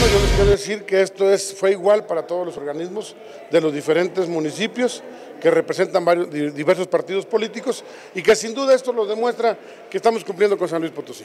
Bueno, yo les quiero decir que esto es, fue igual para todos los organismos de los diferentes municipios que representan varios, diversos partidos políticos y que sin duda esto lo demuestra que estamos cumpliendo con San Luis Potosí.